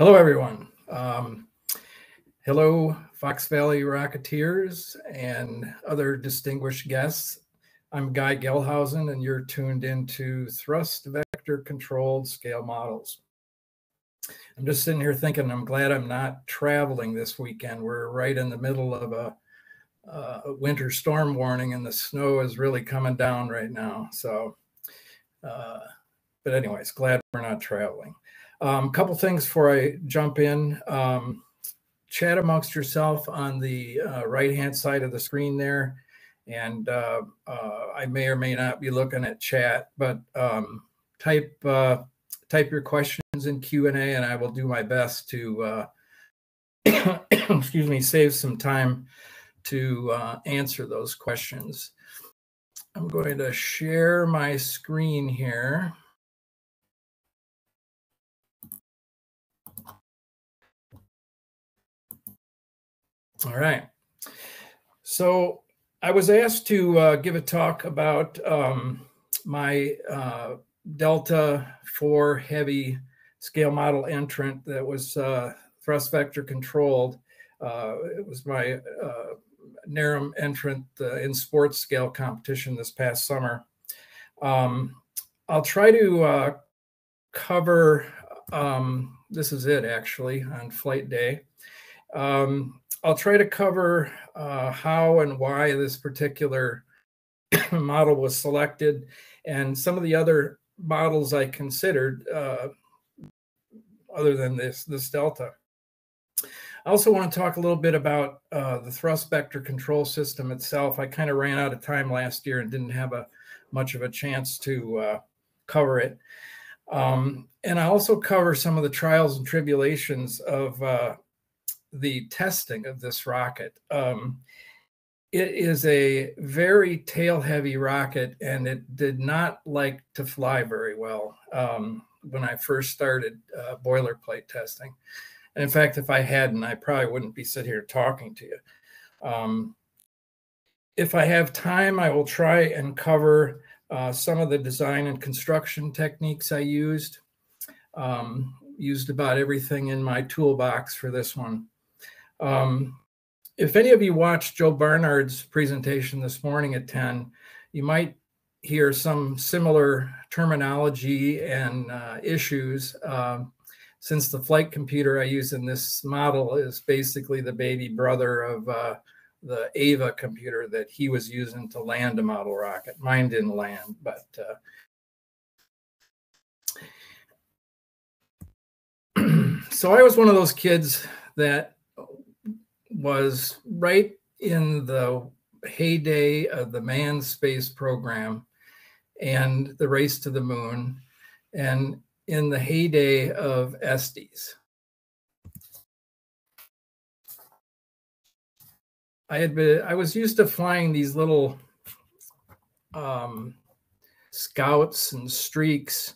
Hello, everyone. Um, hello, Fox Valley Rocketeers and other distinguished guests. I'm Guy Gelhausen, and you're tuned into Thrust Vector Controlled Scale Models. I'm just sitting here thinking, I'm glad I'm not traveling this weekend. We're right in the middle of a, a winter storm warning, and the snow is really coming down right now. So, uh, but anyways, glad we're not traveling. A um, couple things before I jump in. Um, chat amongst yourself on the uh, right hand side of the screen there. And uh, uh, I may or may not be looking at chat, but um, type uh, type your questions in Q and A, and I will do my best to uh, excuse me save some time to uh, answer those questions. I'm going to share my screen here. All right. So I was asked to uh, give a talk about um, my uh, Delta 4 heavy scale model entrant that was uh, thrust vector controlled. Uh, it was my uh, NARAM entrant uh, in sports scale competition this past summer. Um, I'll try to cover, um, this is it actually on flight day. Um, I'll try to cover uh, how and why this particular model was selected and some of the other models I considered uh, other than this, this Delta. I also want to talk a little bit about uh, the thrust vector control system itself. I kind of ran out of time last year and didn't have a much of a chance to uh, cover it. Um, and I also cover some of the trials and tribulations of uh, the testing of this rocket. Um, it is a very tail heavy rocket and it did not like to fly very well um, when I first started uh, boilerplate testing. And in fact, if I hadn't, I probably wouldn't be sitting here talking to you. Um, if I have time, I will try and cover uh, some of the design and construction techniques I used. Um, used about everything in my toolbox for this one. Um, if any of you watched Joe Barnard's presentation this morning at 10, you might hear some similar terminology and uh, issues. Uh, since the flight computer I use in this model is basically the baby brother of uh, the Ava computer that he was using to land a model rocket. Mine didn't land, but uh, so I was one of those kids that was right in the heyday of the manned space program and the race to the moon and in the heyday of ESTES. I had been I was used to flying these little um, scouts and streaks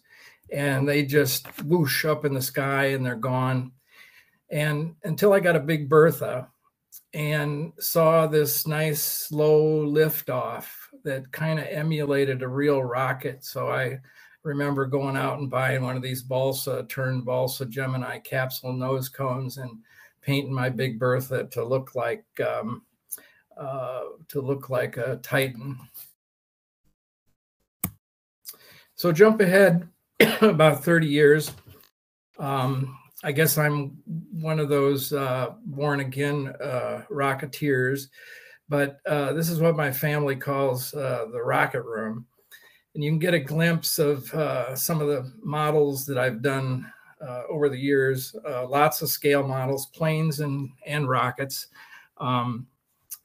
and they just whoosh up in the sky and they're gone. And until I got a big Bertha, and saw this nice slow liftoff that kind of emulated a real rocket. So I remember going out and buying one of these balsa turned balsa Gemini capsule nose cones and painting my Big Bertha to look like um, uh, to look like a Titan. So jump ahead about 30 years. Um, I guess I'm one of those uh, born again uh, rocketeers, but uh, this is what my family calls uh, the rocket room. And you can get a glimpse of uh, some of the models that I've done uh, over the years, lots of scale models, planes and, and rockets. Um,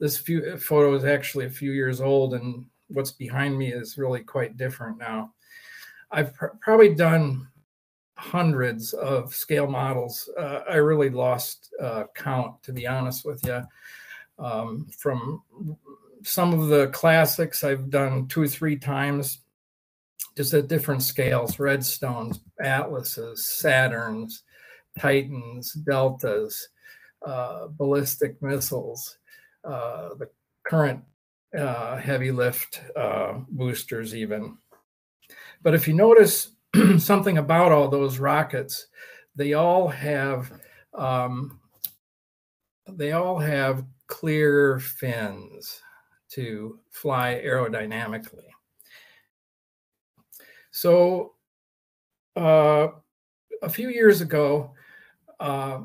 this few, photo is actually a few years old, and what's behind me is really quite different now. I've pr probably done hundreds of scale models. Uh, I really lost uh, count, to be honest with you. Um, from some of the classics I've done two or three times, just at different scales Redstones, Atlases, Saturns, Titans, Deltas, uh, ballistic missiles, uh, the current uh, heavy lift uh, boosters, even. But if you notice, something about all those rockets they all have um, they all have clear fins to fly aerodynamically. So uh, a few years ago, uh,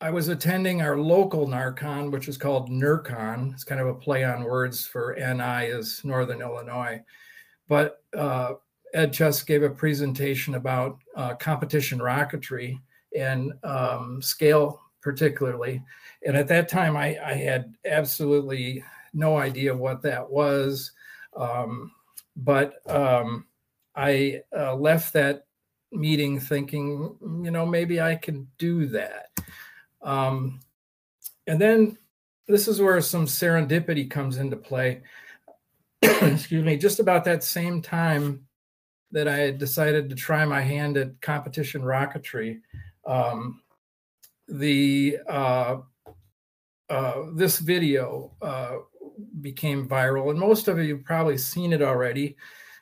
I was attending our local NARCon, which is called NERCon. It's kind of a play on words for NI is Northern Illinois. But uh, Ed Chess gave a presentation about uh, competition rocketry and um, scale particularly. And at that time, I, I, had absolutely no idea what that was. Um, but um, I uh, left that meeting thinking, you know, maybe I can do that. Um, and then this is where some serendipity comes into play. Excuse me, just about that same time that I had decided to try my hand at competition rocketry, um, the uh, uh, this video uh, became viral, and most of you have probably seen it already.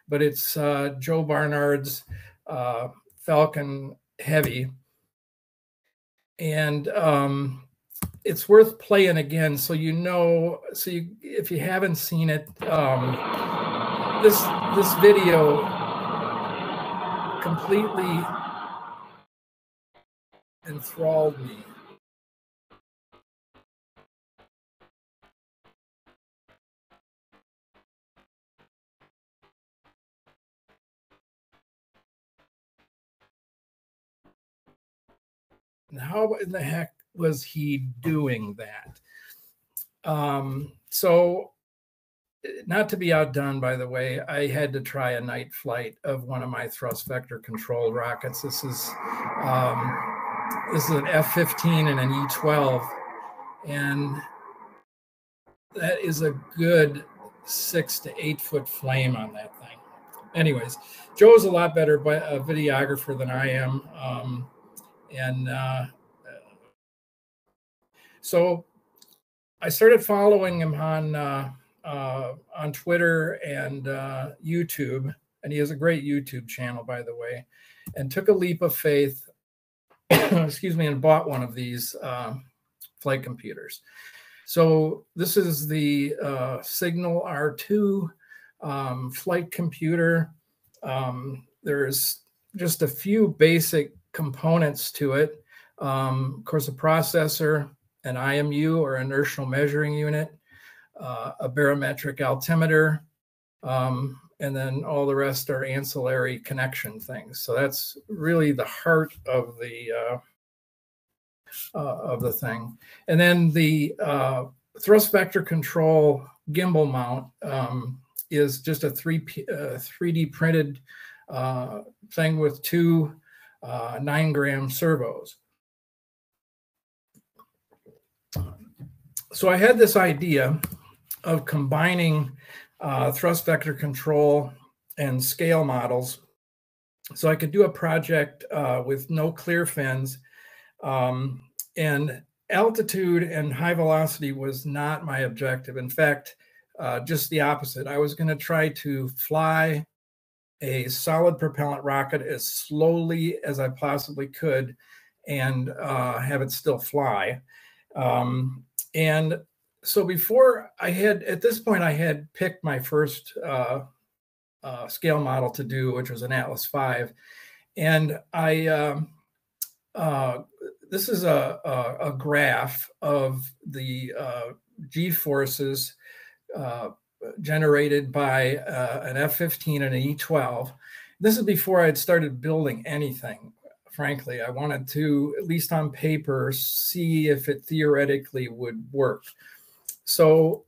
But it's uh, Joe Barnard's uh, Falcon Heavy, and um, it's worth playing again so you know. So you, if you haven't seen it, um, this this video completely enthralled me. How in the heck was he doing that? Um, so, not to be outdone, by the way, I had to try a night flight of one of my thrust vector controlled rockets. This is um, this is an F-15 and an E-12, and that is a good six to eight foot flame on that thing. Anyways, Joe's a lot better by, a videographer than I am. Um, and uh, so I started following him on uh, uh, on Twitter and uh, YouTube, and he has a great YouTube channel, by the way. And took a leap of faith, excuse me, and bought one of these uh, flight computers. So this is the uh, Signal R2 um, flight computer. Um, there's just a few basic components to it. Um, of course, a processor, an IMU or inertial measuring unit, uh, a barometric altimeter, um, and then all the rest are ancillary connection things. So that's really the heart of the uh, uh, of the thing. And then the uh, thrust vector control gimbal mount um, is just a three 3D uh, printed uh, thing with two nine gram servos. So I had this idea of combining uh, thrust vector control and scale models. So I could do a project uh, with no clear fins. Um, and altitude and high velocity was not my objective. In fact, uh, just the opposite. I was going to try to fly a solid propellant rocket as slowly as I possibly could and uh, have it still fly. Um, and so before I had, at this point, I had picked my first uh, uh, scale model to do, which was an Atlas 5. And I, um, uh, this is a, a, a, graph of the uh, G forces uh, generated by uh, an F-15 and an E-12. This is before I had started building anything. Frankly, I wanted to, at least on paper, see if it theoretically would work. So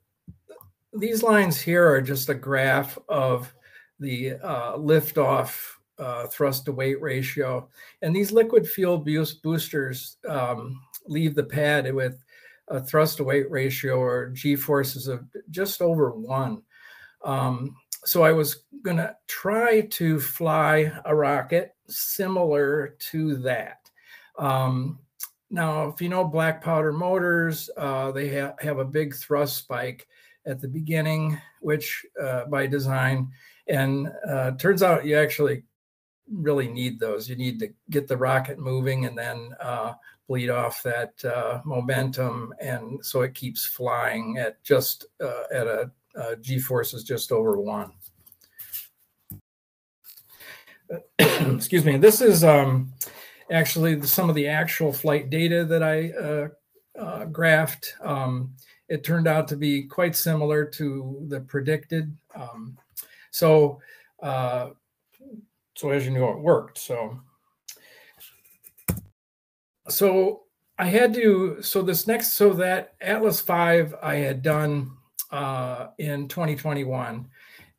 these lines here are just a graph of the uh, liftoff uh, thrust to weight ratio. And these liquid fuel boosters um, leave the pad with a thrust to weight ratio or G forces of just over one. Um, so I was going to try to fly a rocket similar to that. Um, now, if you know black powder motors, uh, they ha- have a big thrust spike at the beginning, which uh, by design, and uh, turns out you actually really need those. You need to get the rocket moving and then uh, bleed off that uh, momentum, and so it keeps flying at just uh, at a, g forces just over one. Excuse me. This is um, actually some of the actual flight data that I uh, uh, graphed. Um, it turned out to be quite similar to the predicted. Um, so, uh, so as you know, it worked. So, so I had to. So this next, so that Atlas Five I had done uh, in 2021,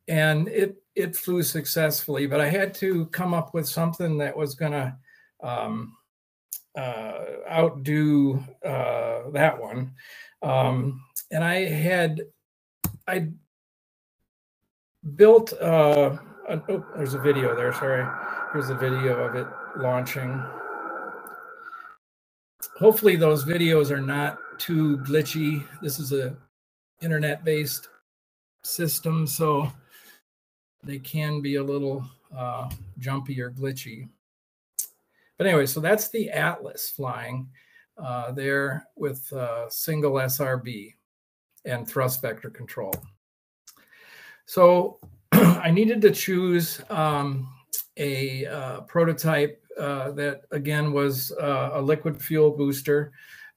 and it it flew successfully. But I had to come up with something that was going to um, uh, outdo uh, that one. Um, and I had I built uh, oh, there's a video there. Sorry, here's a video of it launching. Hopefully, those videos are not too glitchy. This is a internet-based system, so they can be a little uh, jumpy or glitchy. But anyway, so that's the Atlas flying uh, there with uh, single SRB and thrust vector control. So I needed to choose um, a uh, prototype uh, that again was uh, a liquid fuel booster.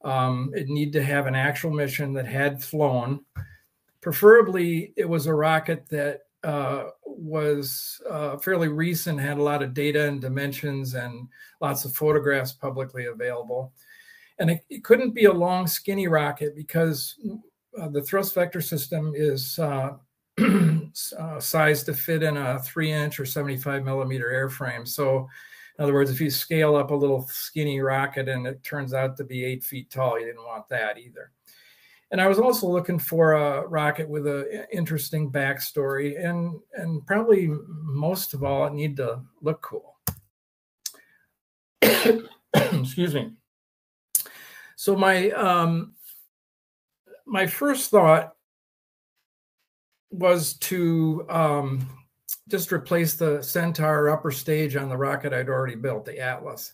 Um, it needed to have an actual mission that had flown. Preferably, it was a rocket that uh, was uh, fairly recent, had a lot of data and dimensions and lots of photographs publicly available. And it, it couldn't be a long, skinny rocket because uh, the thrust vector system is uh, uh, sized to fit in a three inch or 75 millimeter airframe. So, in other words, if you scale up a little skinny rocket and it turns out to be eight feet tall, you didn't want that either. And I was also looking for a rocket with an interesting backstory, and and probably most of all, it needed to look cool. Excuse me. So my um, my first thought was to um, just replace the Centaur upper stage on the rocket I'd already built, the Atlas,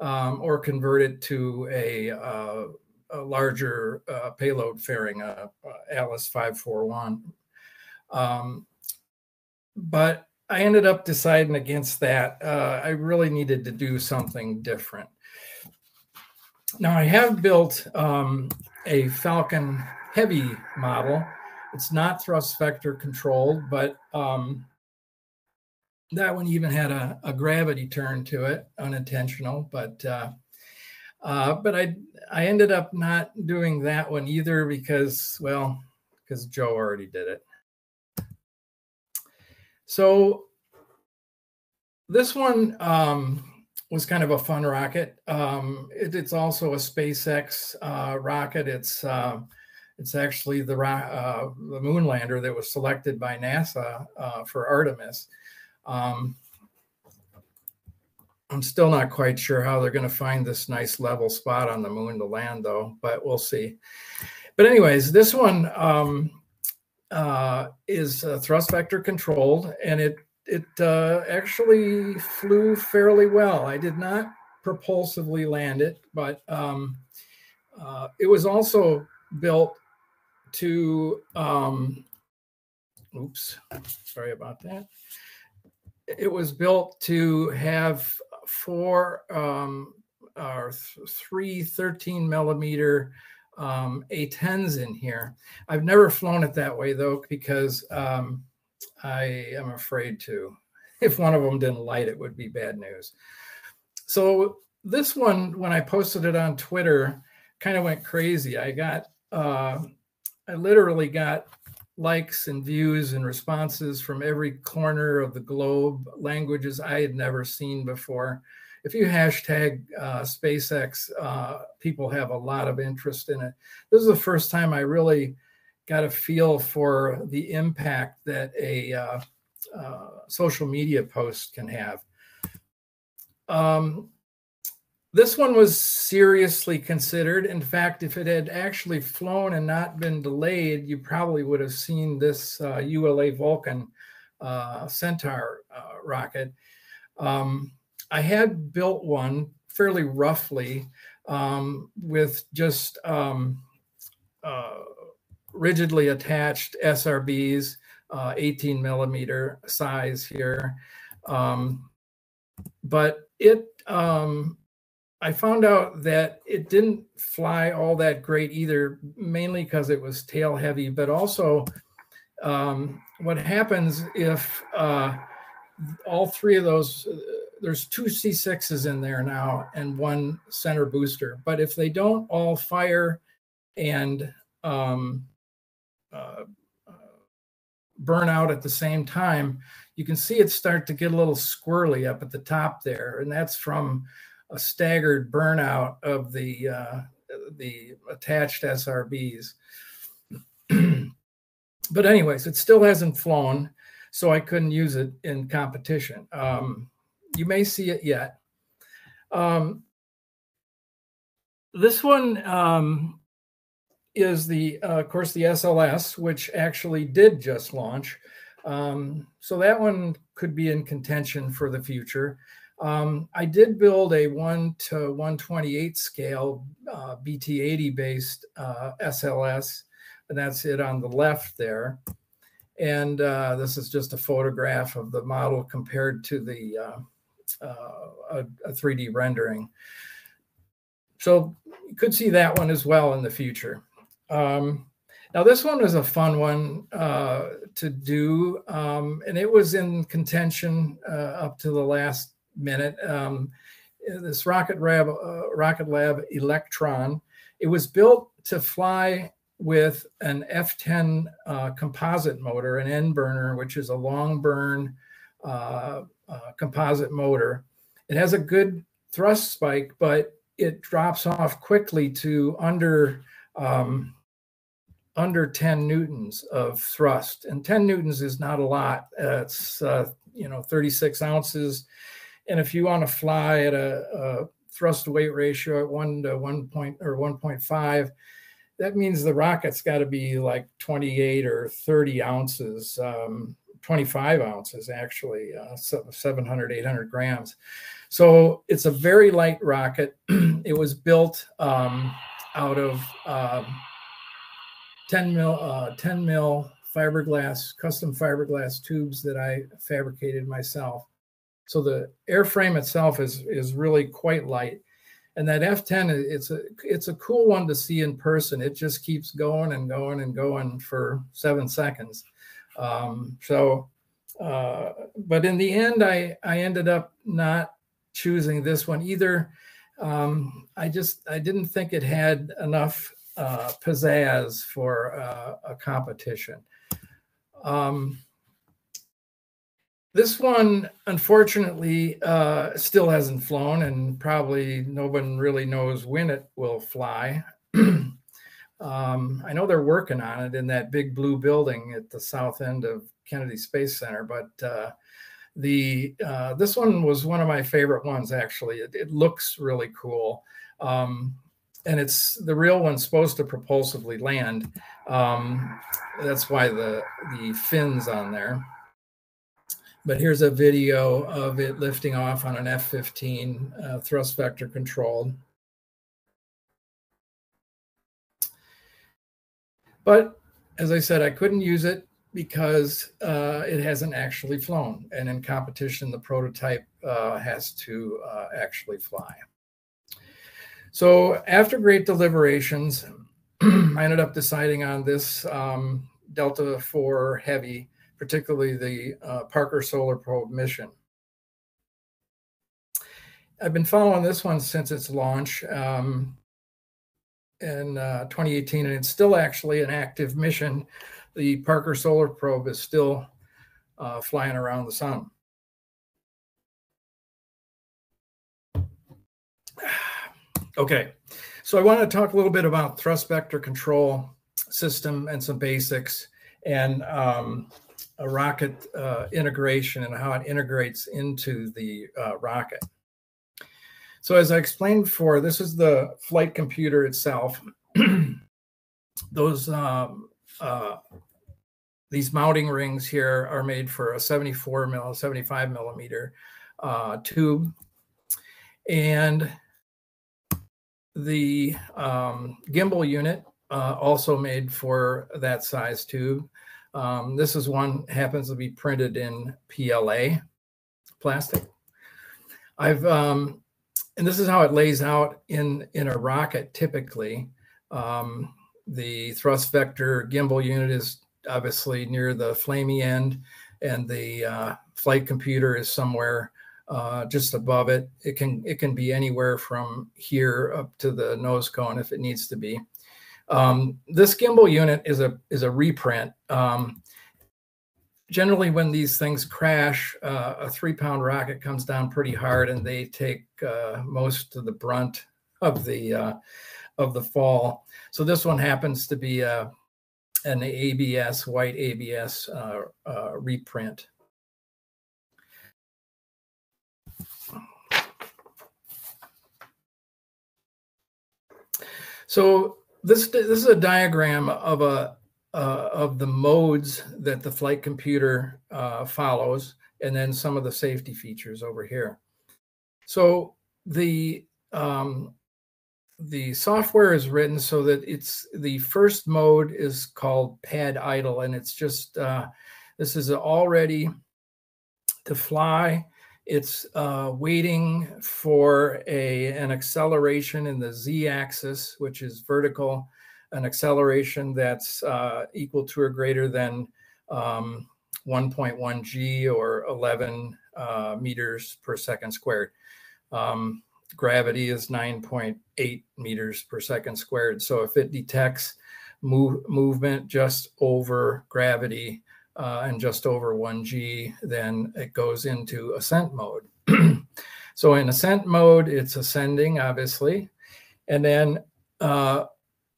um, or convert it to a, uh, a larger uh, payload fairing, uh, Atlas 541. Um, but I ended up deciding against that. Uh, I really needed to do something different. Now, I have built um, a Falcon Heavy model. It's not thrust vector controlled, but um, that one even had a, a, gravity turn to it, unintentional. But uh, but I I ended up not doing that one either because well because Joe already did it. So this one um, was kind of a fun rocket. Um, it, it's also a SpaceX uh, rocket. It's uh, it's actually the uh, the moon lander that was selected by NASA uh, for Artemis. Um, I'm still not quite sure how they're going to find this nice level spot on the moon to land, though, but we'll see. But anyways, this one um, uh, is thrust vector controlled, and it it uh, actually flew fairly well. I did not propulsively land it, but um, uh, it was also built to, um, oops, sorry about that. It was built to have four um, or th- three 13 millimeter um, A10s in here. I've never flown it that way though, because um, I am afraid to. If one of them didn't light, it would be bad news. So this one, when I posted it on Twitter, kind of went crazy. I got, uh, I literally got likes and views and responses from every corner of the globe, languages I had never seen before. If you hashtag uh, SpaceX, uh, people have a lot of interest in it. This is the first time I really got a feel for the impact that a uh, uh, social media post can have. Um, this one was seriously considered. In fact, if it had actually flown and not been delayed, you probably would have seen this uh, ULA Vulcan uh, Centaur uh, rocket. Um, I had built one fairly roughly um, with just um, uh, rigidly attached SRBs, uh, 18 millimeter size here. Um, but it, um, I found out that it didn't fly all that great either, mainly because it was tail heavy, but also um, what happens if uh, all three of those, there's two C6s in there now and one center booster, but if they don't all fire and um, uh, uh, burn out at the same time, you can see it start to get a little squirrely up at the top there. And that's from a staggered burnout of the, uh, the attached SRBs. but anyways, it still hasn't flown, so I couldn't use it in competition. Um, you may see it yet. Um, this one um, is the, uh, of course, the SLS, which actually did just launch. Um, so that one could be in contention for the future. Um, I did build a 1 to 128 scale uh, BT80 based uh, SLS, and that's it on the left there. And uh, this is just a photograph of the model compared to the uh, uh, a, a 3D rendering. So you could see that one as well in the future. Um, now, this one was a fun one uh, to do, um, and it was in contention uh, up to the last minute. Um, this Rocket Lab, uh, Rocket Lab Electron, it was built to fly with an F10 uh, composite motor, an end burner, which is a long burn uh, uh, composite motor. It has a good thrust spike, but it drops off quickly to under um, under 10 newtons of thrust. And 10 newtons is not a lot. Uh, it's, uh, you know, 36 ounces. And if you want to fly at a, a thrust to weight ratio at one to one point or 1.5, that means the rocket's got to be like 28 or 30 ounces, um, 25 ounces actually, uh, 700, 800 grams. So it's a very light rocket. it was built um, out of um, 10 mil, uh, 10 mil fiberglass, custom fiberglass tubes that I fabricated myself. So the airframe itself is is really quite light. And that F10, it's a it's a cool one to see in person. It just keeps going and going and going for seven seconds. Um, so, uh, but in the end, I I ended up not choosing this one either. Um, I just I didn't think it had enough uh, pizzazz for uh, a competition. Um, this one, unfortunately, uh, still hasn't flown, and probably no one really knows when it will fly. um, I know they're working on it in that big blue building at the south end of Kennedy Space Center, but uh, the uh, this one was one of my favorite ones. Actually, it, it looks really cool. Um, and it's the real one's supposed to propulsively land. Um, that's why the the fins on there. But here's a video of it lifting off on an F-15 uh, thrust vector controlled. But as I said, I couldn't use it because uh, it hasn't actually flown. And in competition, the prototype uh, has to uh, actually fly. So after great deliberations, I ended up deciding on this um, Delta 4 Heavy, particularly the uh, Parker Solar Probe mission. I've been following this one since its launch um, in uh, 2018, and it's still actually an active mission. The Parker Solar Probe is still uh, flying around the sun. Okay, so I want to talk a little bit about thrust vector control system and some basics and um, a rocket uh, integration and how it integrates into the uh, rocket. So as I explained before, this is the flight computer itself. Those um, uh, these mounting rings here are made for a 74 mil, 75 millimeter uh, tube. And the um, gimbal unit uh, also made for that size tube. Um, this is one happens to be printed in PLA plastic. I've um, and this is how it lays out in in a rocket typically. Um, the thrust vector gimbal unit is obviously near the flamey end, and the uh, flight computer is somewhere uh, just above it. It can it can be anywhere from here up to the nose cone if it needs to be. Um, this gimbal unit is a is a reprint. Um, generally, when these things crash, uh, a three pound rocket comes down pretty hard, and they take uh, most of the brunt of the uh, of the fall. So this one happens to be a uh, an ABS white ABS uh, reprint. So this this is a diagram of a uh, of the modes that the flight computer uh, follows, and then some of the safety features over here. So the um, the software is written so that it's the first mode is called pad idle, and it's just uh, this is already to fly it's uh, waiting for a, an acceleration in the z-axis, which is vertical, an acceleration that's uh, equal to or greater than um, 1.1 g or 11 uh, meters per second squared. Um, gravity is 9.8 meters per second squared. So if it detects move, movement just over gravity, uh, and just over 1G, then it goes into ascent mode. so in ascent mode, it's ascending, obviously. And then uh,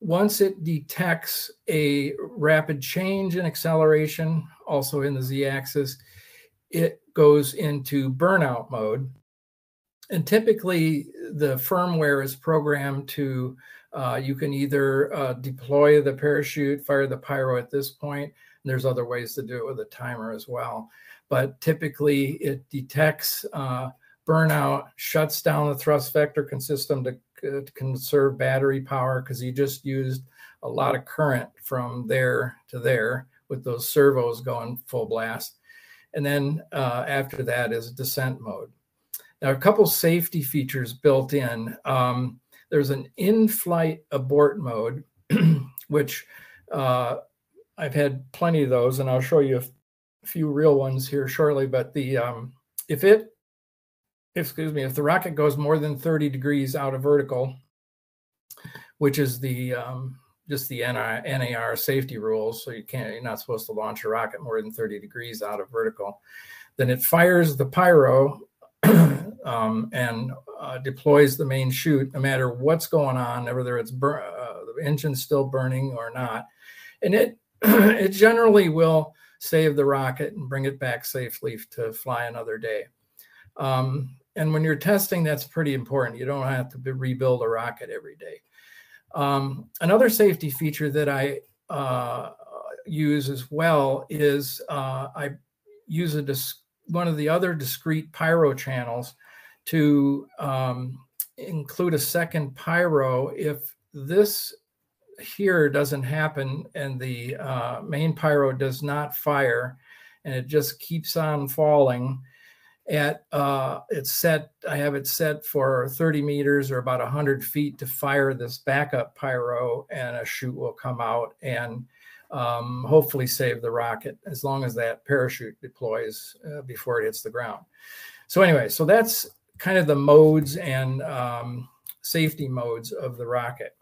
once it detects a rapid change in acceleration, also in the z-axis, it goes into burnout mode. And typically, the firmware is programmed to uh, you can either uh, deploy the parachute, fire the pyro at this point, there's other ways to do it with a timer as well. But typically it detects uh, burnout, shuts down the thrust vector system to, uh, to conserve battery power because you just used a lot of current from there to there with those servos going full blast. And then uh, after that is descent mode. Now, a couple safety features built in. Um, there's an in-flight abort mode, which uh, I've had plenty of those, and I'll show you a few real ones here shortly. But the um, if it, excuse me, if the rocket goes more than 30 degrees out of vertical, which is the um, just the NAR safety rules, so you can't you're not supposed to launch a rocket more than 30 degrees out of vertical, then it fires the pyro um, and uh, deploys the main chute, no matter what's going on, whether it's bur- uh, the engine's still burning or not, and it it generally will save the rocket and bring it back safely to fly another day. Um, and when you're testing, that's pretty important. You don't have to be, rebuild a rocket every day. Um, another safety feature that I uh, use as well is uh, I use a one of the other discrete pyro channels to um, include a second pyro if this here doesn't happen and the uh, main pyro does not fire and it just keeps on falling at uh, it's set i have it set for 30 meters or about 100 feet to fire this backup pyro and a chute will come out and um, hopefully save the rocket as long as that parachute deploys uh, before it hits the ground. So anyway so that's kind of the modes and um, safety modes of the rocket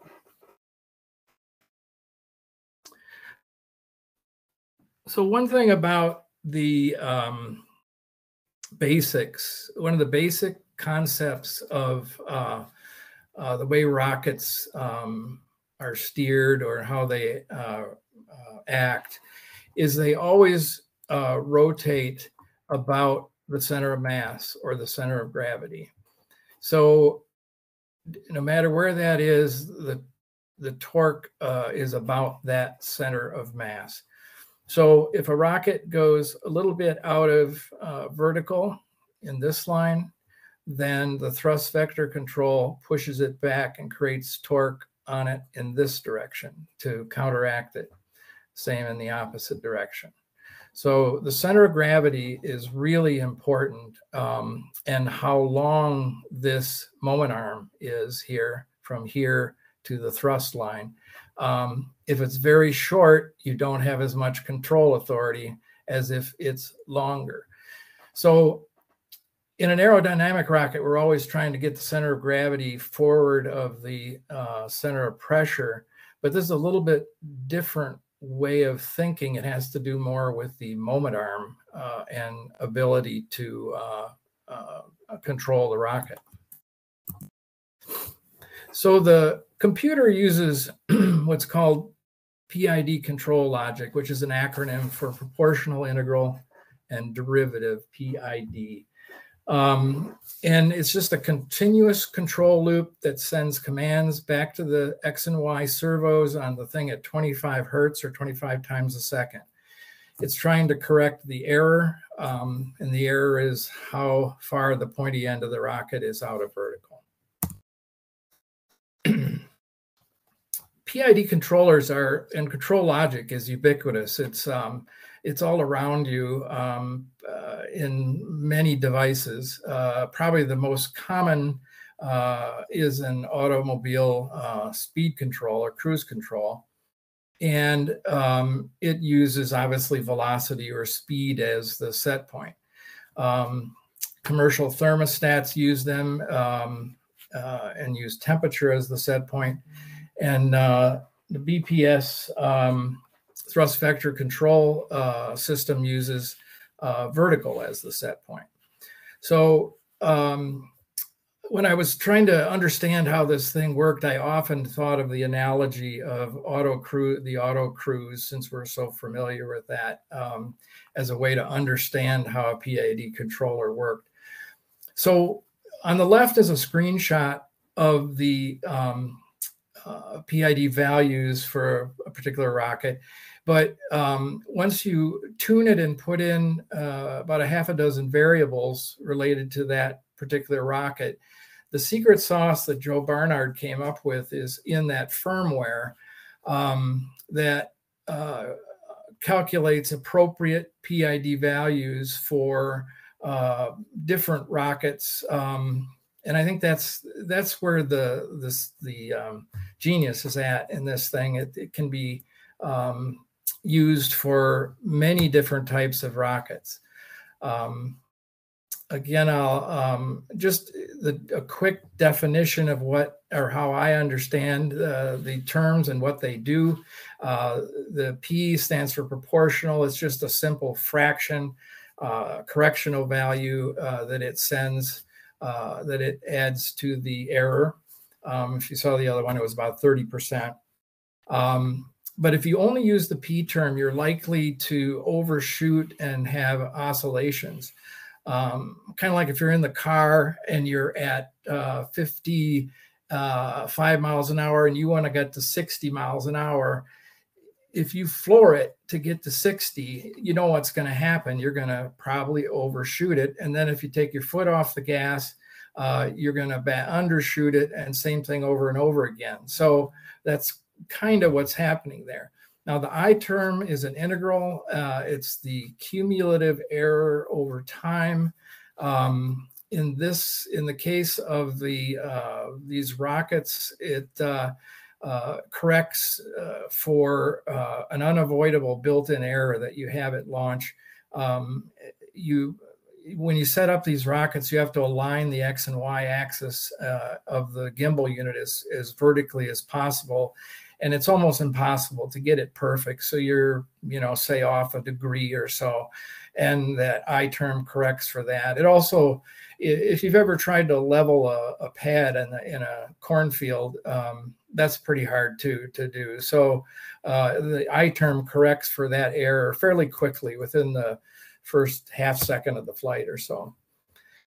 So one thing about the um, basics, one of the basic concepts of uh, uh, the way rockets um, are steered or how they uh, uh act is they always uh, rotate about the center of mass or the center of gravity. So no matter where that is, the the torque uh, is about that center of mass. So if a rocket goes a little bit out of uh, vertical, in this line, then the thrust vector control pushes it back and creates torque on it in this direction to counteract it. Same in the opposite direction. So the center of gravity is really important um, and how long this moment arm is here from here to the thrust line. Um, if it's very short, you don't have as much control authority as if it's longer. So in an aerodynamic rocket, we're always trying to get the center of gravity forward of the uh, center of pressure, but this is a little bit different way of thinking. It has to do more with the moment arm uh, and ability to uh, uh control the rocket. So the computer uses what's called PID control logic, which is an acronym for proportional integral and derivative PID. Um, and it's just a continuous control loop that sends commands back to the X and Y servos on the thing at 25 hertz or 25 times a second. It's trying to correct the error, um, and the error is how far the pointy end of the rocket is out of vertical. PID controllers are, and control logic is ubiquitous. It's um, it's all around you um, uh, in many devices. Uh, probably the most common uh, is an automobile uh, speed control or cruise control. And um, it uses obviously velocity or speed as the set point. Um, commercial thermostats use them um, uh, and use temperature as the set point. And uh, the BPS um, thrust vector control uh, system uses uh, vertical as the set point. So um, when I was trying to understand how this thing worked, I often thought of the analogy of auto cruise, the auto cruise, since we're so familiar with that, um, as a way to understand how a PID controller worked. So on the left is a screenshot of the um, uh, PID values for a particular rocket. But um, once you tune it and put in uh, about a half a dozen variables related to that particular rocket, the secret sauce that Joe Barnard came up with is in that firmware um, that uh, calculates appropriate PID values for uh, different rockets. Um, and I think that's that's where the this the um, genius is at in this thing. It, it can be um, used for many different types of rockets. Um, again, I'll um, just the, a quick definition of what or how I understand uh, the terms and what they do. Uh, the P stands for proportional. It's just a simple fraction, uh, correctional value uh, that it sends, uh, that it adds to the error. Um, if you saw the other one, it was about 30%. Um, but if you only use the P term, you're likely to overshoot and have oscillations. Um, kind of like if you're in the car and you're at uh, 55 uh, miles an hour and you want to get to 60 miles an hour, if you floor it to get to 60, you know what's going to happen. You're going to probably overshoot it. And then if you take your foot off the gas, uh, you're going to undershoot it and same thing over and over again. So that's kind of what's happening there. Now, the I term is an integral. Uh, it's the cumulative error over time. Um, in this, in the case of the uh, these rockets, it uh, corrects uh, for uh, an unavoidable built-in error that you have at launch. Um, you when you set up these rockets, you have to align the X and Y axis uh, of the gimbal unit as, as vertically as possible and it's almost impossible to get it perfect. So you're, you know, say off a degree or so, and that I term corrects for that. It also, if you've ever tried to level a, a pad in a, in a cornfield, um, that's pretty hard to to do. So uh, the I term corrects for that error fairly quickly within the first half second of the flight or so.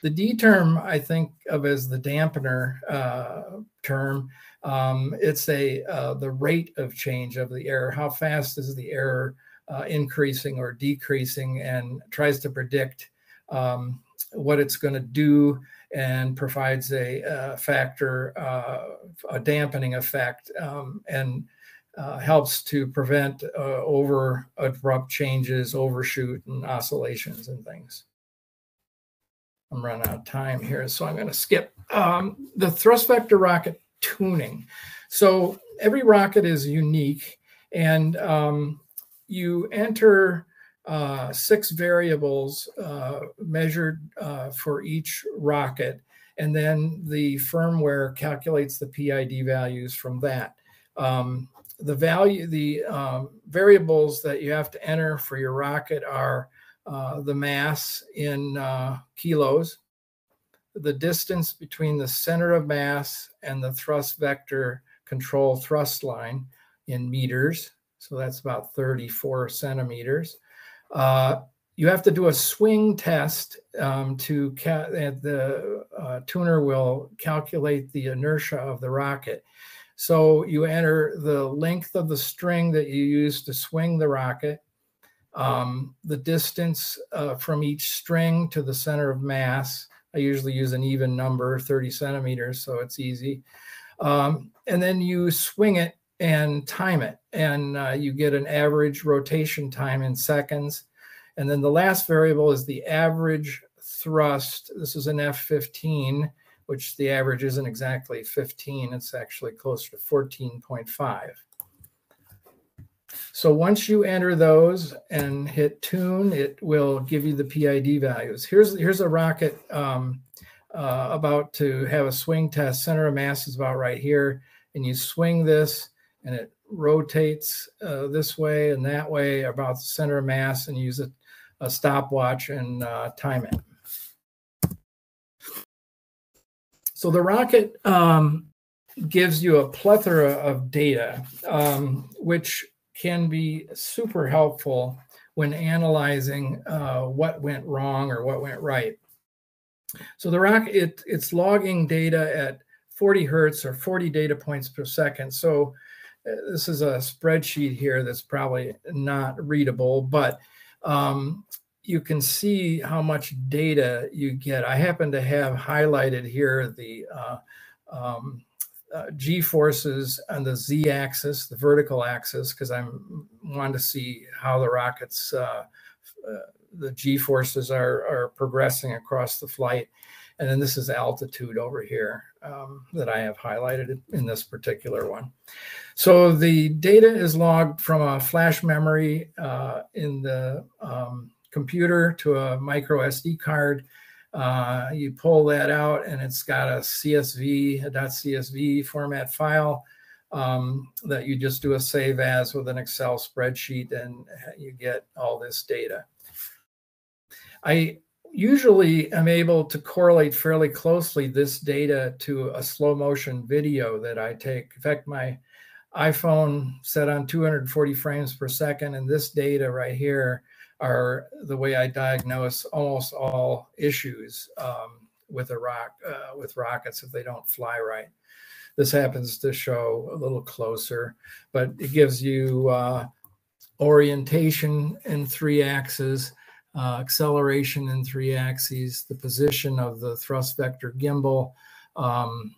The D term I think of as the dampener uh, term. Um, it's a uh, the rate of change of the error. How fast is the error uh, increasing or decreasing, and tries to predict um, what it's going to do and provides a, a factor, uh, a dampening effect, um, and uh, helps to prevent uh, over abrupt changes, overshoot, and oscillations and things. I'm running out of time here, so I'm going to skip um, the thrust vector rocket tuning. So every rocket is unique, and um, you enter uh, six variables uh, measured uh, for each rocket, and then the firmware calculates the PID values from that. Um, the value, the um, variables that you have to enter for your rocket are uh, the mass in uh, kilos, the distance between the center of mass and the thrust vector control thrust line in meters. So that's about 34 centimeters. Uh, you have to do a swing test um, to the uh, tuner will calculate the inertia of the rocket. So you enter the length of the string that you use to swing the rocket, um, the distance uh, from each string to the center of mass. I usually use an even number, 30 centimeters, so it's easy. Um, and then you swing it and time it, and uh, you get an average rotation time in seconds. And then the last variable is the average thrust. This is an F15 which the average isn't exactly 15, it's actually closer to 14.5. So once you enter those and hit tune, it will give you the PID values. Here's, here's a rocket um, uh, about to have a swing test. Center of mass is about right here. And you swing this and it rotates uh, this way and that way about the center of mass and use a, a stopwatch and uh, time it. So the rocket um, gives you a plethora of data, um, which can be super helpful when analyzing uh, what went wrong or what went right. So the rocket, it, it's logging data at 40 hertz or 40 data points per second. So this is a spreadsheet here that's probably not readable, but um, you can see how much data you get. I happen to have highlighted here the uh, um, uh, g forces on the z axis, the vertical axis, because I want to see how the rockets, uh, uh, the g forces are, are progressing across the flight. And then this is altitude over here um, that I have highlighted in this particular one. So the data is logged from a flash memory uh, in the um, computer to a micro SD card. Uh, you pull that out and it's got a CSV, a .csv format file um, that you just do a save as with an Excel spreadsheet and you get all this data. I usually am able to correlate fairly closely this data to a slow motion video that I take. In fact, my iPhone set on 240 frames per second and this data right here are the way I diagnose almost all issues um, with a rock uh, with rockets if they don't fly right. This happens to show a little closer, but it gives you uh, orientation in three axes, uh, acceleration in three axes, the position of the thrust vector gimbal, um,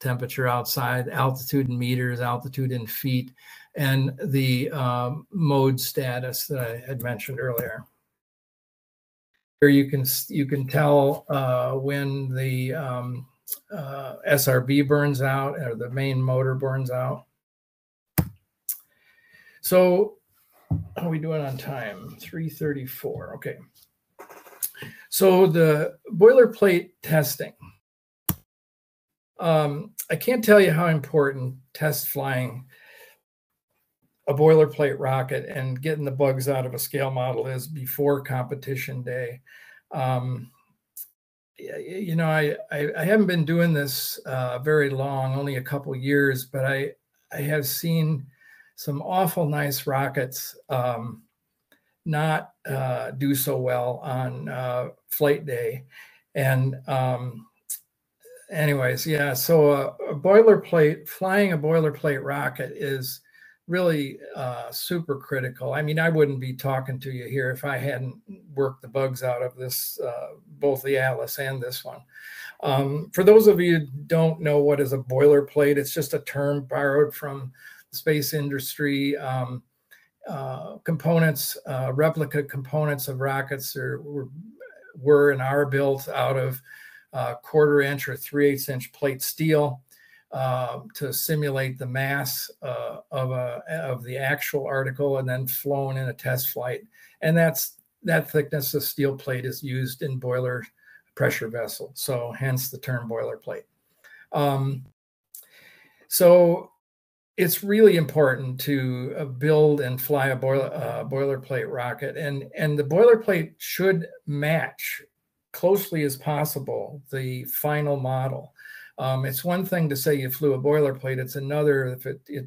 temperature outside, altitude in meters, altitude in feet, and the um, mode status that I had mentioned earlier. Here you can you can tell uh, when the um, uh, SRB burns out or the main motor burns out. So how are we doing on time? 334. Okay. So the boilerplate testing. Um, I can't tell you how important test flying a boilerplate rocket and getting the bugs out of a scale model is before competition day. Um, you know, I, I, I haven't been doing this uh, very long, only a couple years, but I I have seen some awful nice rockets um, not uh, do so well on uh, flight day, and um, anyways, yeah. So a, a boilerplate flying a boilerplate rocket is really uh, super critical. I mean, I wouldn't be talking to you here if I hadn't worked the bugs out of this uh, both the Atlas and this one. Um, for those of you who don't know what is a boilerplate, it's just a term borrowed from space industry. Um, uh, components, uh, replica components of rockets are, were, were and are built out of uh, quarter inch or three eighths inch plate steel uh, to simulate the mass uh, of a of the actual article and then flown in a test flight. And that's that thickness of steel plate is used in boiler pressure vessel. So hence the term boilerplate. Um, so it's really important to uh, build and fly a boiler, uh, boilerplate rocket, and and the boilerplate should match closely as possible the final model. Um, it's one thing to say you flew a boilerplate; it's another if it, it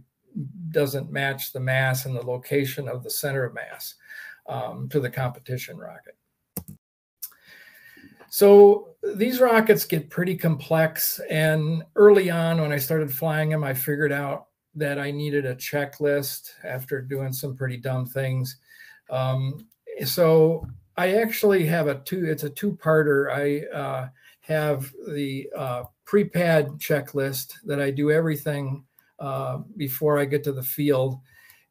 doesn't match the mass and the location of the center of mass um, to the competition rocket. So these rockets get pretty complex. And early on, when I started flying them, I figured out that I needed a checklist after doing some pretty dumb things. Um, so I actually have a two, it's a two parter. I uh, have the uh, pre-pad checklist that I do everything uh, before I get to the field.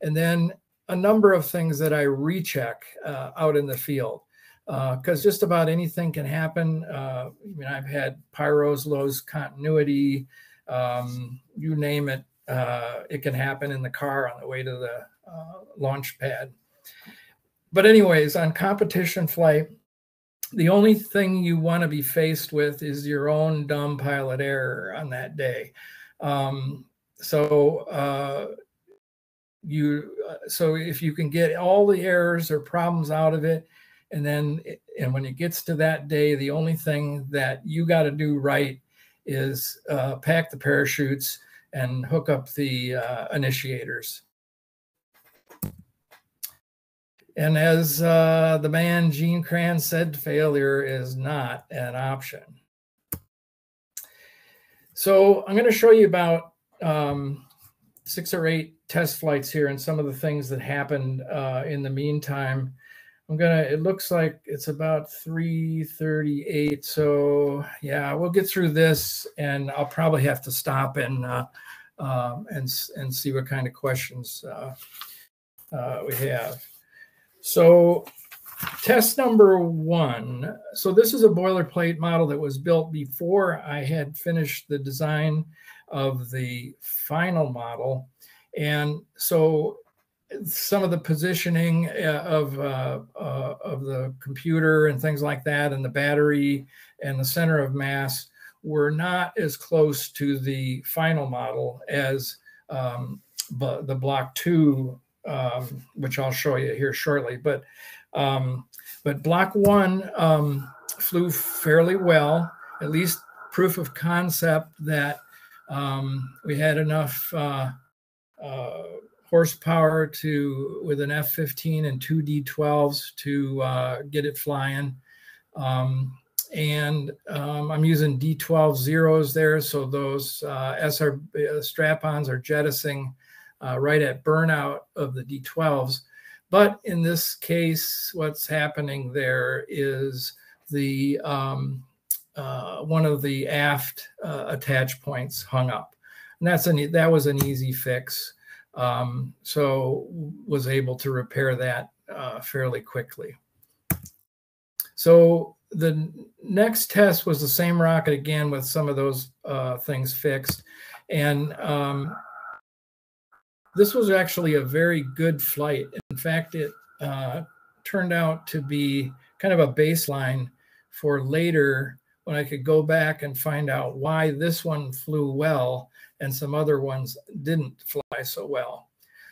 And then a number of things that I recheck uh, out in the field because uh, just about anything can happen. Uh, I mean, I've had pyros, lows, continuity, um, you name it. Uh, it can happen in the car on the way to the uh, launch pad. But anyways, on competition flight, the only thing you want to be faced with is your own dumb pilot error on that day. Um, so uh, you, uh, so if you can get all the errors or problems out of it, and then, and when it gets to that day, the only thing that you got to do right is uh, pack the parachutes and hook up the uh, initiators. And as uh, the man Gene Kranz said, failure is not an option. So I'm going to show you about um, six or eight test flights here and some of the things that happened uh, in the meantime. I'm gonna, it looks like it's about 338. So yeah, we'll get through this and I'll probably have to stop and, uh, um, and, and see what kind of questions uh, uh, we have. So test number one. So this is a boilerplate model that was built before I had finished the design of the final model. And so some of the positioning uh, of uh, uh, of the computer and things like that, and the battery and the center of mass were not as close to the final model as um, the Block Two, um, which I'll show you here shortly. But um, but Block One um, flew fairly well, at least proof of concept that um, we had enough. Uh, uh, horsepower to with an F15 and two D12s to uh, get it flying. Um, and um, I'm using D12 zeros there, so those uh, SR uh, strap-ons are jettisoning uh, right at burnout of the D12s. But in this case, what's happening there is the um, uh, one of the aft uh, attach points hung up, and that's an that was an easy fix. Um, so was able to repair that uh, fairly quickly. So the next test was the same rocket again with some of those uh, things fixed. And um, this was actually a very good flight. In fact, it uh, turned out to be kind of a baseline for later when I could go back and find out why this one flew well and some other ones didn't fly so well.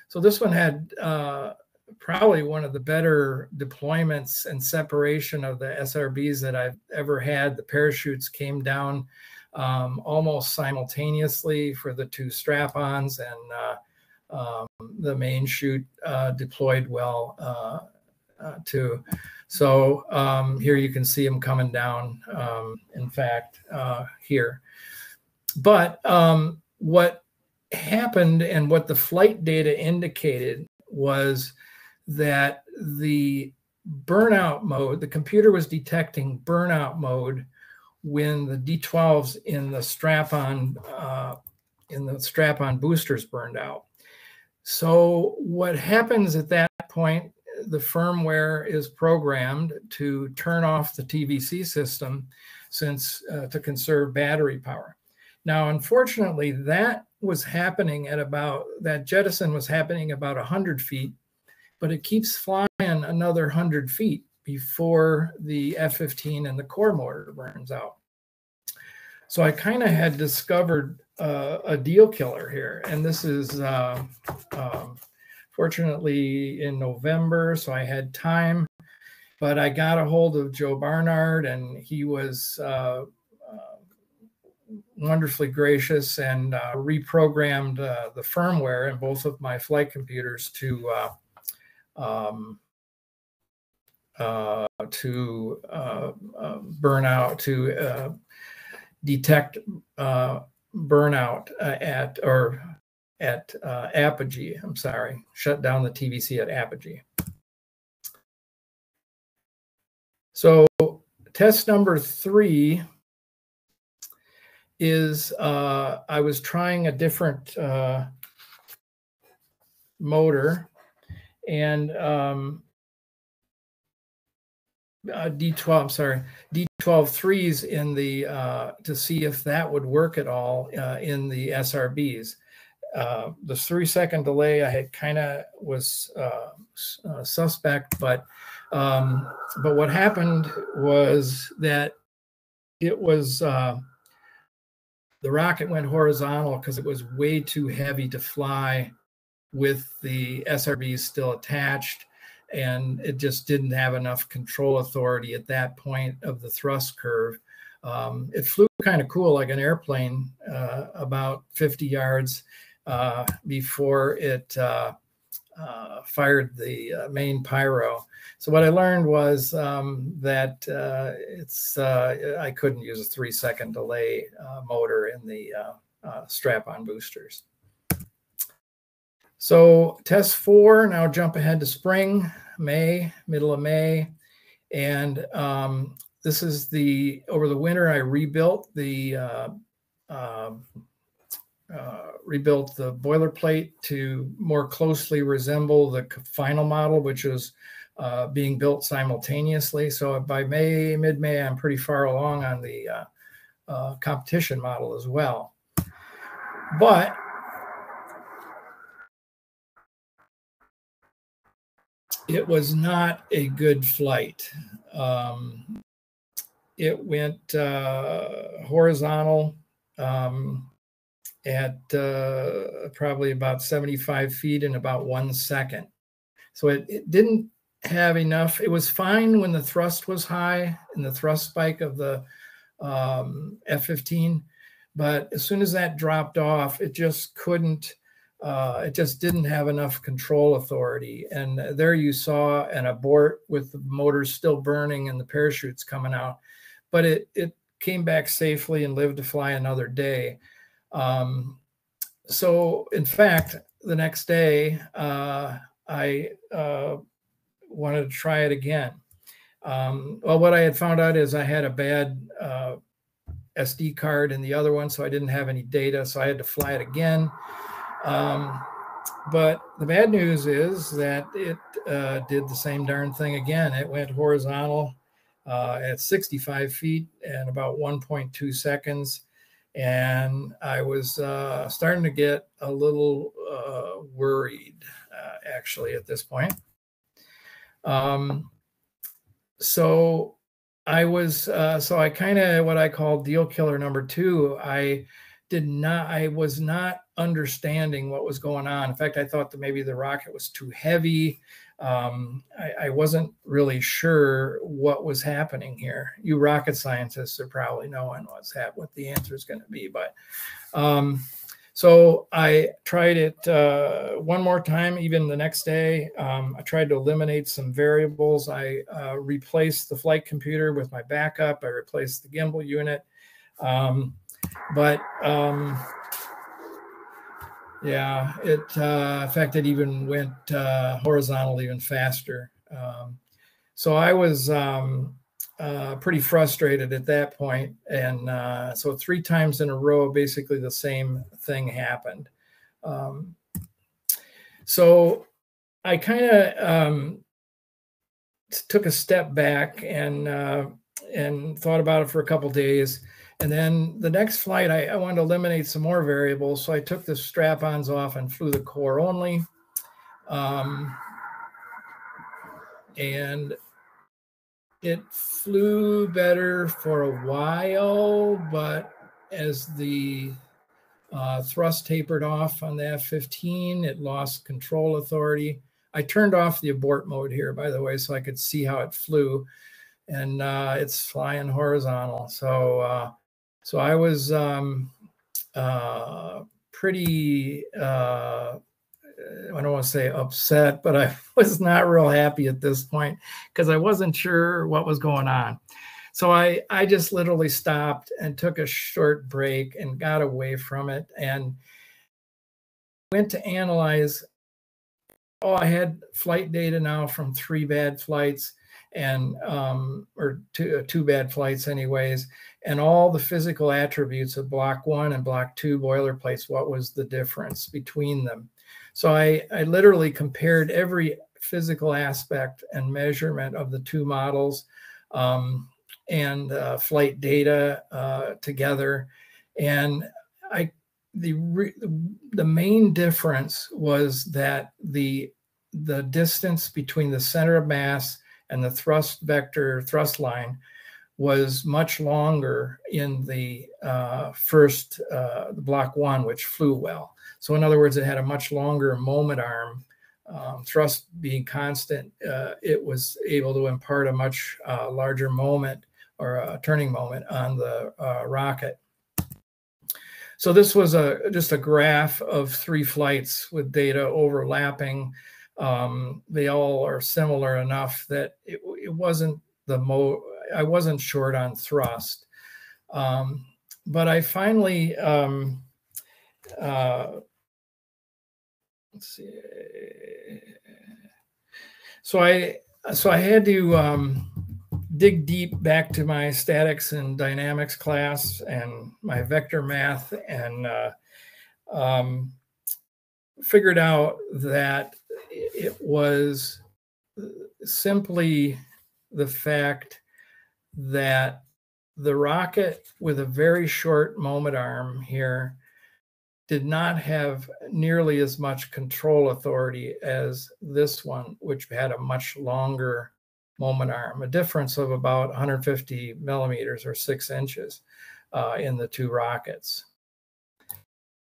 So this one had uh, probably one of the better deployments and separation of the SRBs that I've ever had. The parachutes came down um, almost simultaneously for the two strap-ons and uh, um, the main chute uh, deployed well uh, uh, too. So um, here you can see them coming down, um, in fact, uh, here. But um, what happened and what the flight data indicated was that the burnout mode. The computer was detecting burnout mode when the D12s in the strap-on uh, in the strap-on boosters burned out. So what happens at that point? The firmware is programmed to turn off the TVC system, since uh, to conserve battery power. Now, unfortunately, that was happening at about that jettison was happening about 100 feet, but it keeps flying another 100 feet before the F 15 and the core motor burns out. So I kind of had discovered uh, a deal killer here. And this is uh, fortunately in November, so I had time. But I got a hold of Joe Barnard, and he was uh, wonderfully gracious and uh, reprogrammed uh, the firmware in both of my flight computers to uh, um, uh, to uh, burn out to detect burnout at or at apogee. I'm sorry, shut down the TVC at apogee. So test number three is uh, I was trying a different uh, motor and um, uh, D12, I'm sorry, D12 threes in the, uh, to see if that would work at all uh, in the SRBs. Uh, the three second delay I had kind of was uh, uh, suspect, but um, but what happened was that it was uh, the rocket went horizontal because it was way too heavy to fly with the SRBs still attached. And it just didn't have enough control authority at that point of the thrust curve. Um, it flew kind of cool like an airplane uh, about 50 yards uh, before it uh, uh fired the uh, main pyro. So what I learned was um, that uh, it's uh, I couldn't use a three second delay uh, motor in the uh, uh, strap-on boosters. So test four, now jump ahead to spring, May, middle of May. And um, this is the, over the winter, I rebuilt the, uh, rebuilt the boilerplate to more closely resemble the final model, which was uh, being built simultaneously. So by May, mid May, I'm pretty far along on the uh, uh, competition model as well. But it was not a good flight. Um, it went uh, horizontal um, at uh, probably about 75 feet in about one second. So it, it didn't have enough. It was fine when the thrust was high and the thrust spike of the um, F-15, but as soon as that dropped off, it just couldn't. Uh, it just didn't have enough control authority. And there you saw an abort with the motors still burning and the parachutes coming out, but it it came back safely and lived to fly another day. Um, so in fact, the next day, uh, I uh, wanted to try it again. Um, well, what I had found out is I had a bad uh, SD card in the other one, so I didn't have any data, so I had to fly it again. Um, but the bad news is that it uh, did the same darn thing again. It went horizontal uh, at 65 feet and about 1.2 seconds. And I was uh, starting to get a little uh, worried, uh, actually, at this point. Um, so I was, uh, so I kind of what I call deal killer number two. I did not, I was not understanding what was going on. In fact, I thought that maybe the rocket was too heavy. Um, I, I, wasn't really sure what was happening here. You rocket scientists are probably knowing what's happening, what the answer is going to be, but um, so I tried it uh, one more time, even the next day. Um, I tried to eliminate some variables. I uh, replaced the flight computer with my backup. I replaced the gimbal unit. Um, but um, yeah, it, uh, in fact, it even went uh, horizontal even faster. Um, so I was um, uh, pretty frustrated at that point, and uh, so three times in a row, basically the same thing happened. Um, so I kind of um, took a step back and uh, and thought about it for a couple days. And then the next flight, I, I, wanted to eliminate some more variables. So I took the strap-ons off and flew the core only. Um, and it flew better for a while, but as the uh, thrust tapered off on the F-15, it lost control authority. I turned off the abort mode here, by the way, so I could see how it flew. And uh, it's flying horizontal. So, uh, so I was um, uh, pretty uh, I don't want to say upset, but I was not real happy at this point because I wasn't sure what was going on. So I, I just literally stopped and took a short break and got away from it and went to analyze. Oh, I had flight data now from three bad flights and um, or two, uh, two bad flights anyways and all the physical attributes of block one and block two boilerplates what was the difference between them so I, I literally compared every physical aspect and measurement of the two models um, and uh, flight data uh, together. And I the the main difference was that the the distance between the center of mass and the thrust vector thrust line was much longer in the uh, first uh, block one, which flew well. So in other words, it had a much longer moment arm. Um, thrust being constant, uh, it was able to impart a much uh, larger moment or a turning moment on the uh, rocket. So this was a just a graph of three flights with data overlapping. Um, they all are similar enough that it, it wasn't the mo. I wasn't short on thrust, um, but I finally um, uh, let's see. So I so I had to um, dig deep back to my statics and dynamics class and my vector math and uh, um, figured out that it was simply the fact that the rocket with a very short moment arm here did not have nearly as much control authority as this one, which had a much longer moment arm, a difference of about 150 millimeters or six inches uh, in the two rockets.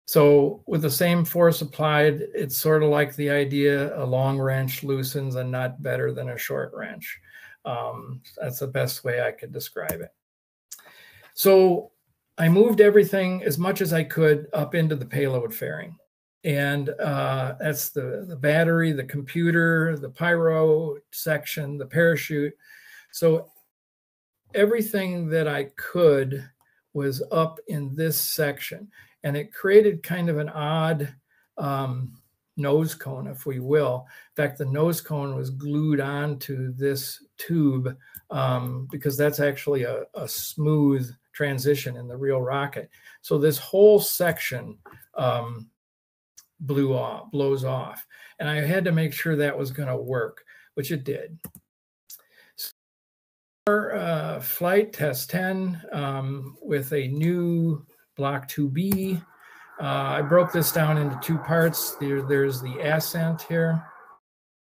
So with the same force applied, it's sort of like the idea a long wrench loosens and not better than a short wrench. Um, that's the best way I could describe it. So I moved everything as much as I could up into the payload fairing. And uh, that's the, the battery, the computer, the pyro section, the parachute. So everything that I could was up in this section. And it created kind of an odd um, nose cone, if we will. In fact, the nose cone was glued onto this tube um, because that's actually a, a smooth transition in the real rocket. So this whole section um, blew off, blows off. And I had to make sure that was going to work, which it did. So our, uh, flight test 10 um, with a new block 2B. Uh, I broke this down into two parts. There, there's the ascent here.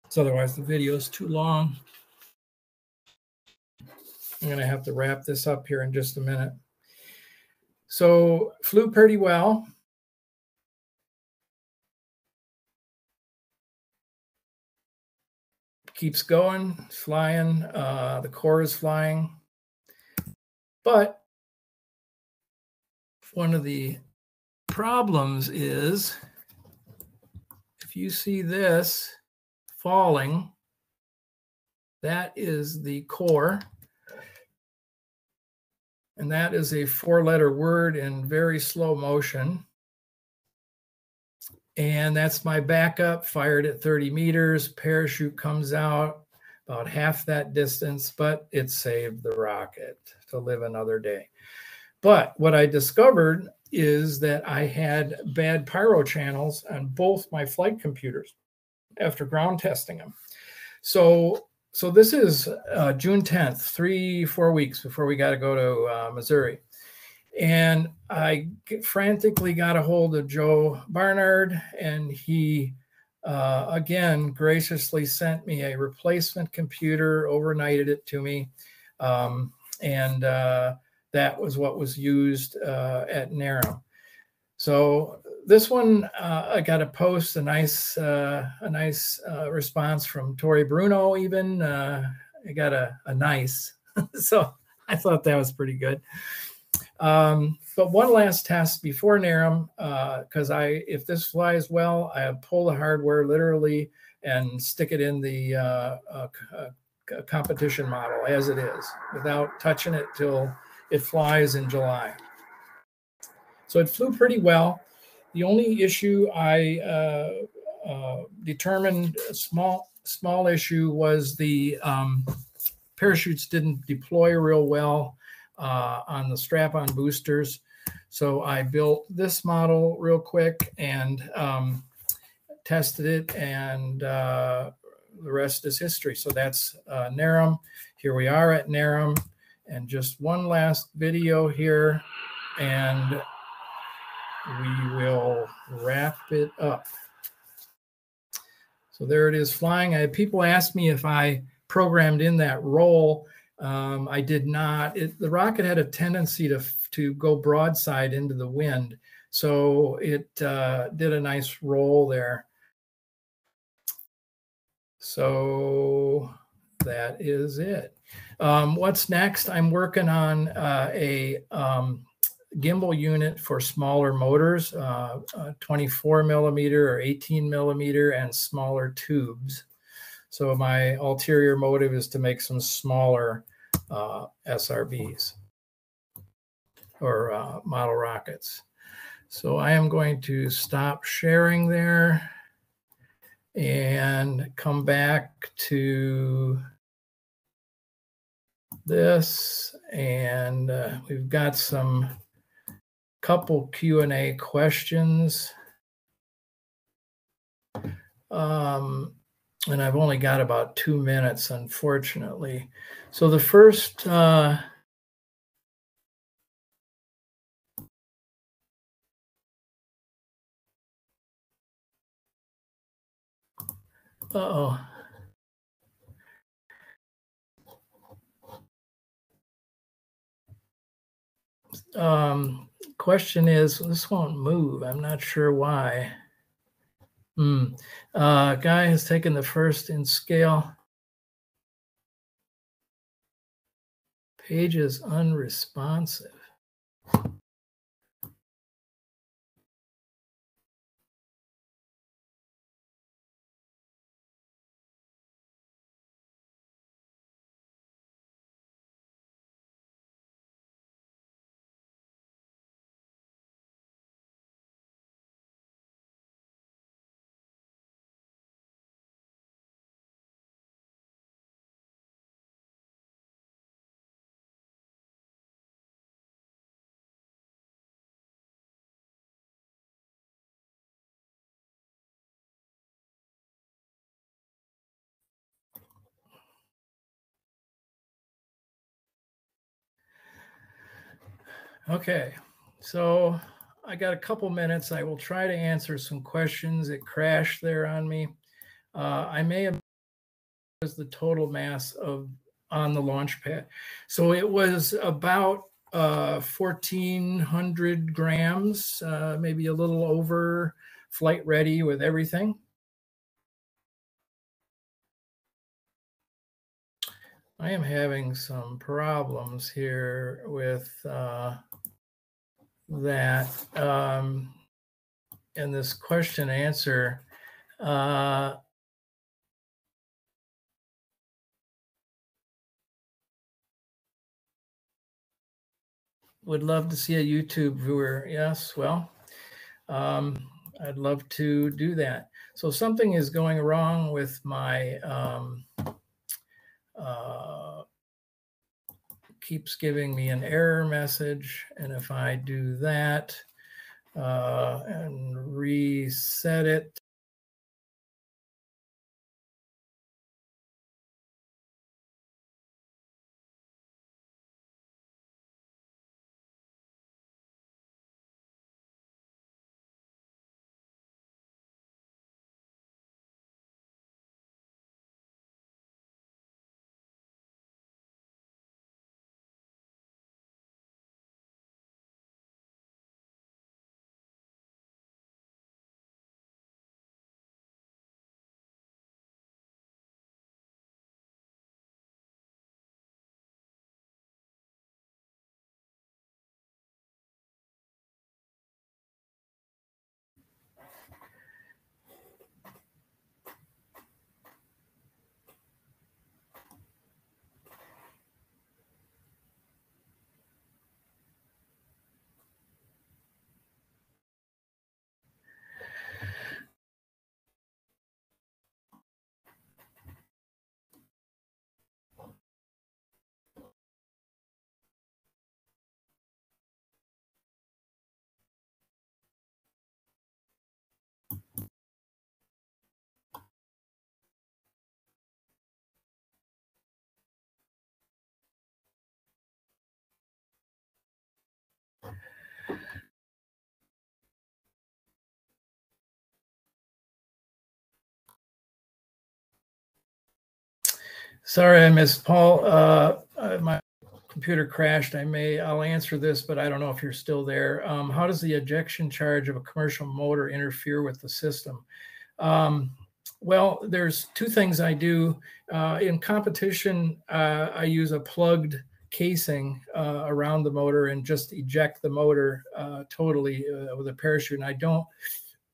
So otherwise the video is too long. I'm going to have to wrap this up here in just a minute. So flew pretty well. Keeps going, flying. Uh, the core is flying. But one of the problems is if you see this falling, that is the core. And that is a four letter word in very slow motion. And that's my backup fired at 30 meters. Parachute comes out, about half that distance, but it saved the rocket to live another day. But what I discovered is that I had bad pyro channels on both my flight computers after ground testing them. So, so this is uh, June 10th, three, four weeks before we got to go to uh, Missouri. And I frantically got a hold of Joe Barnard, and he uh, again graciously sent me a replacement computer, overnighted it to me. Um, and uh, that was what was used uh, at NARAM. So this one, uh, I got a post, a nice, uh, a nice uh, response from Tory Bruno. Even uh, I got a, a nice, so I thought that was pretty good. Um, but one last test before NARAM, because uh, I, if this flies well, I pull the hardware literally and stick it in the competition model as it is, without touching it till it flies in July. So it flew pretty well. The only issue I uh, uh, determined a small small issue was the um, parachutes didn't deploy real well uh, on the strap-on boosters. So I built this model real quick and um, tested it, and uh, the rest is history. So that's uh, NARAM. Here we are at NARAM. And just one last video here, and we will wrap it up. So there it is flying. I, people asked me if I programmed in that roll. Um, I did not. It, the rocket had a tendency to, to go broadside into the wind. So it uh, did a nice roll there. So that is it. Um, what's next? I'm working on uh, a um, gimbal unit for smaller motors, uh, uh, 24 millimeter or 18 millimeter, and smaller tubes. So my ulterior motive is to make some smaller uh, SRBs or uh, model rockets. So I am going to stop sharing there and come back to this and uh, we've got some couple Q&A questions. Um, and I've only got about two minutes, unfortunately. So the first uh, oh Um, question is this won't move. I'm not sure why. Hmm. Uh, guy has taken the first in scale. Page is unresponsive. Okay, so I got a couple minutes. I will try to answer some questions. It crashed there on me. Uh, I may have was the total mass of on the launch pad. So it was about uh, 1,400 grams, uh, maybe a little over flight ready with everything. I am having some problems here with uh, that um, in this question answer. Uh, would love to see a YouTube viewer. Yes, well, um, I'd love to do that. So something is going wrong with my um, uh, keeps giving me an error message. And if I do that uh, and reset it, Sorry, I missed Paul. Uh, uh, my computer crashed. I may, I'll answer this, but I don't know if you're still there. Um, how does the ejection charge of a commercial motor interfere with the system? Um, well, there's two things I do. Uh, in competition, uh, I use a plugged casing uh, around the motor and just eject the motor uh, totally uh, with a parachute. And I don't,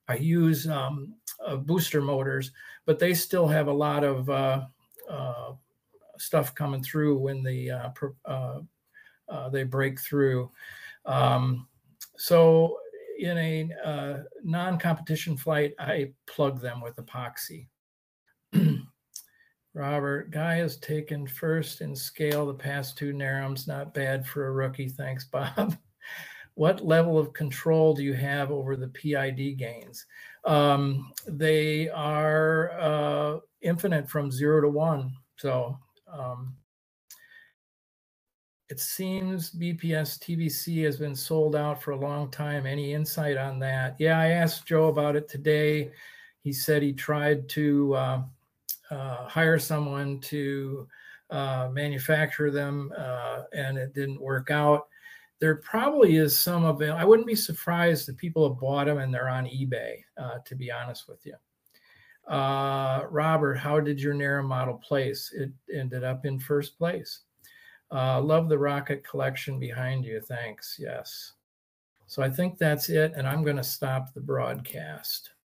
I use um, booster motors, but they still have a lot of uh, stuff coming through when the uh, uh, uh, they break through. Um, so in a non-competition flight, I plug them with epoxy. Robert, Guy has taken first in scale the past two NARAMs. Not bad for a rookie. Thanks, Bob. what level of control do you have over the PID gains? Um, they are uh, infinite from zero to one. So um, it seems BPS TVC has been sold out for a long time. Any insight on that? Yeah, I asked Joe about it today. He said he tried to uh, uh, hire someone to uh, manufacture them uh, and it didn't work out. There probably is some of it. I wouldn't be surprised if people have bought them and they're on eBay, uh, to be honest with you. Uh, Robert, how did your NARAM model place? It ended up in first place. Uh, love the rocket collection behind you. Thanks. Yes. So I think that's it. And I'm going to stop the broadcast.